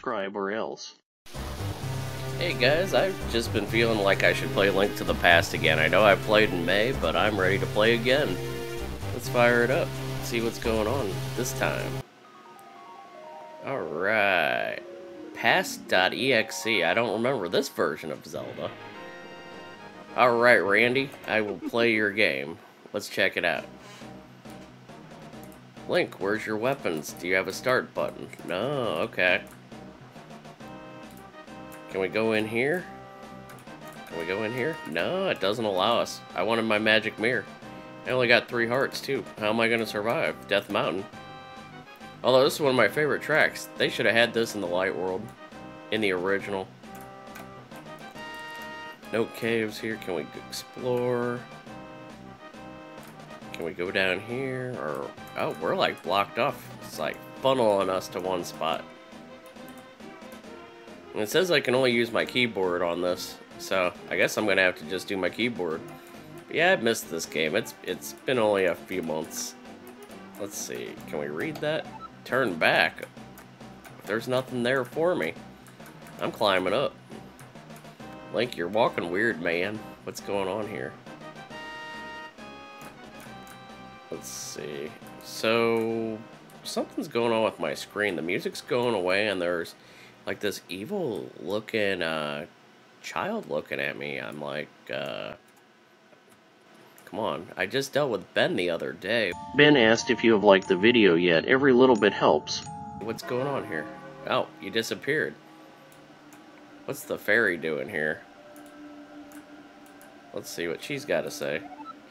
subscribe or else. Hey guys, I've just been feeling like I should play Link to the Past again. I know I played in May, but I'm ready to play again. Let's fire it up, see what's going on this time. Alright. Past.exe. I don't remember this version of Zelda. Alright, Randy, I will play your game. Let's check it out. Link, where's your weapons? Do you have a start button? No, okay. Can we go in here? Can we go in here? No, it doesn't allow us. I wanted my magic mirror. I only got three hearts, too. How am I going to survive? Death Mountain. Although this is one of my favorite tracks. They should have had this in the Light World. In the original. No caves here. Can we explore? Can we go down here? Or Oh, we're like blocked off. It's like funneling us to one spot. It says I can only use my keyboard on this, so I guess I'm gonna have to just do my keyboard. But yeah, I missed this game. It's it's been only a few months. Let's see. Can we read that? Turn back. There's nothing there for me. I'm climbing up. Link, you're walking weird, man. What's going on here? Let's see. So, something's going on with my screen. The music's going away, and there's like this evil looking uh, child looking at me. I'm like, uh, come on. I just dealt with Ben the other day. Ben asked if you have liked the video yet. Every little bit helps. What's going on here? Oh, you disappeared. What's the fairy doing here? Let's see what she's got to say.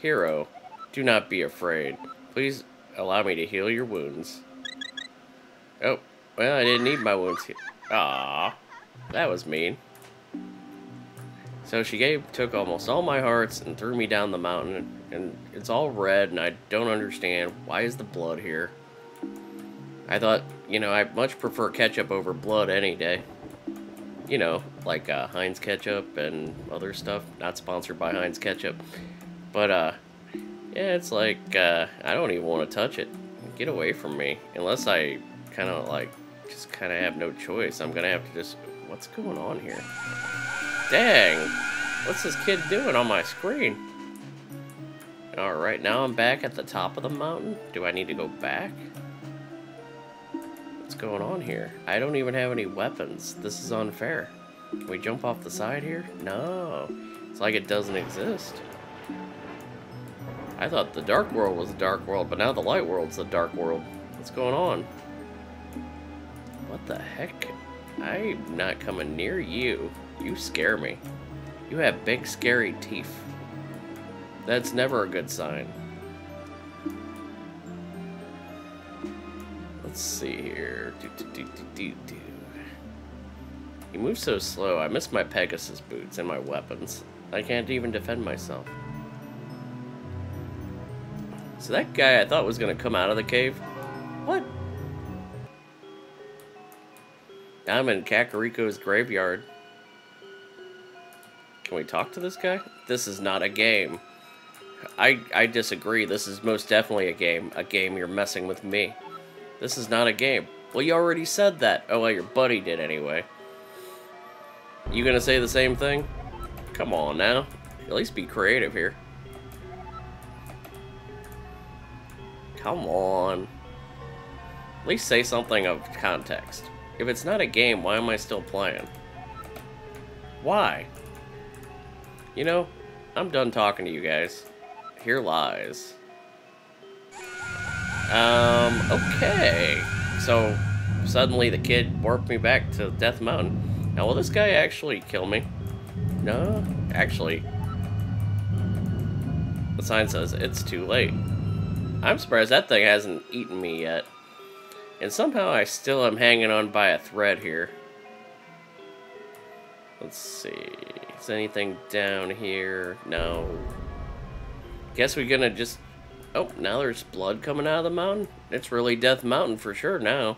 Hero, do not be afraid. Please allow me to heal your wounds. Oh, well, I didn't need my wounds healed. Ah, that was mean. So she gave, took almost all my hearts and threw me down the mountain, and it's all red, and I don't understand why is the blood here. I thought, you know, I much prefer ketchup over blood any day. You know, like uh, Heinz ketchup and other stuff. Not sponsored by Heinz ketchup, but uh, yeah, it's like uh, I don't even want to touch it. Get away from me, unless I kind of like just kind of have no choice. I'm gonna have to just. What's going on here? Dang! What's this kid doing on my screen? Alright, now I'm back at the top of the mountain. Do I need to go back? What's going on here? I don't even have any weapons. This is unfair. Can we jump off the side here? No. It's like it doesn't exist. I thought the dark world was the dark world, but now the light world's the dark world. What's going on? What the heck? I'm not coming near you. You scare me. You have big, scary teeth. That's never a good sign. Let's see here. Do, do, do. You move so slow. I miss my Pegasus boots and my weapons. I can't even defend myself. So that guy I thought was going to come out of the cave. I'm in Kakariko's graveyard. Can we talk to this guy? This is not a game. I, I disagree. This is most definitely a game. A game you're messing with me. This is not a game. Well, you already said that. Oh, well, your buddy did anyway. You gonna say the same thing? Come on now. At least be creative here. Come on. At least say something of context. If it's not a game, why am I still playing? Why? You know, I'm done talking to you guys. Here lies. Um, okay. So, suddenly the kid warped me back to Death Mountain. Now, will this guy actually kill me? No, actually. The sign says it's too late. I'm surprised that thing hasn't eaten me yet. And somehow I still am hanging on by a thread here. Let's see. Is anything down here? No. Guess we're gonna just... Oh, now there's blood coming out of the mountain? It's really Death Mountain for sure now.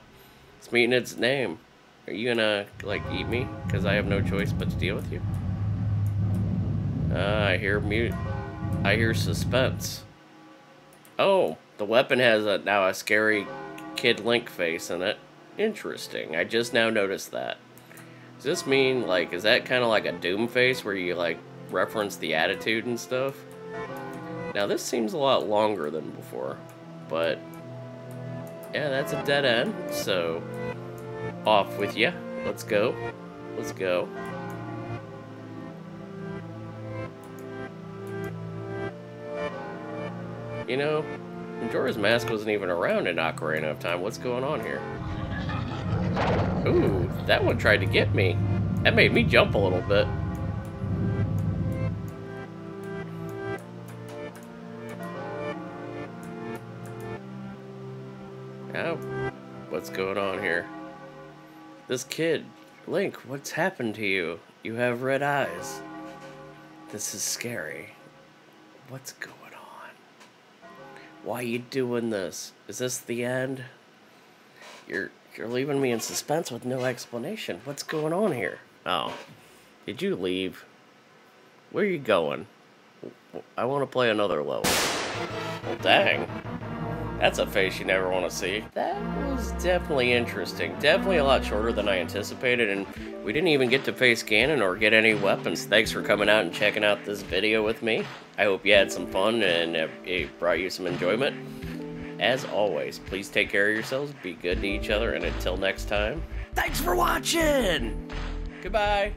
It's meeting its name. Are you gonna, like, eat me? Because I have no choice but to deal with you. Uh, I hear mute. I hear suspense. Oh, the weapon has a, now a scary Kid Link face in it. Interesting. I just now noticed that. Does this mean, like, is that kind of like a Doom face where you, like, reference the attitude and stuff? Now, this seems a lot longer than before, but yeah, that's a dead end, so off with you. Let's go. Let's go. You know, Majora's Mask wasn't even around in Ocarina of Time. What's going on here? Ooh, that one tried to get me. That made me jump a little bit. Oh, what's going on here? This kid, Link, what's happened to you? You have red eyes. This is scary. What's going on? Why you doing this? Is this the end? You're you're leaving me in suspense with no explanation. What's going on here? Oh. Did you leave? Where are you going? I want to play another level. Well, dang. That's a face you never want to see. That was definitely interesting. Definitely a lot shorter than I anticipated, and we didn't even get to face Ganon or get any weapons. Thanks for coming out and checking out this video with me. I hope you had some fun and it brought you some enjoyment. As always, please take care of yourselves, be good to each other, and until next time, thanks for watching! Goodbye!